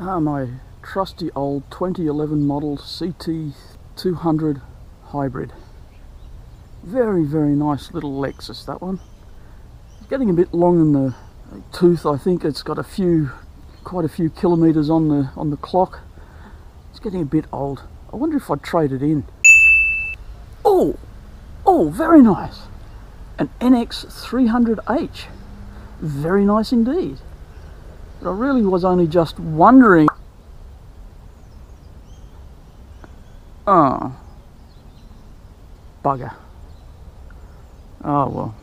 Ah, my trusty old 2011 model CT200 hybrid. Very, very nice little Lexus, that one. It's getting a bit long in the tooth, I think. It's got a few, quite a few kilometres on the, on the clock. It's getting a bit old. I wonder if I'd trade it in. Oh, oh, very nice. An NX300H. Very nice indeed. But I really was only just wondering. Oh. Bugger. Oh well.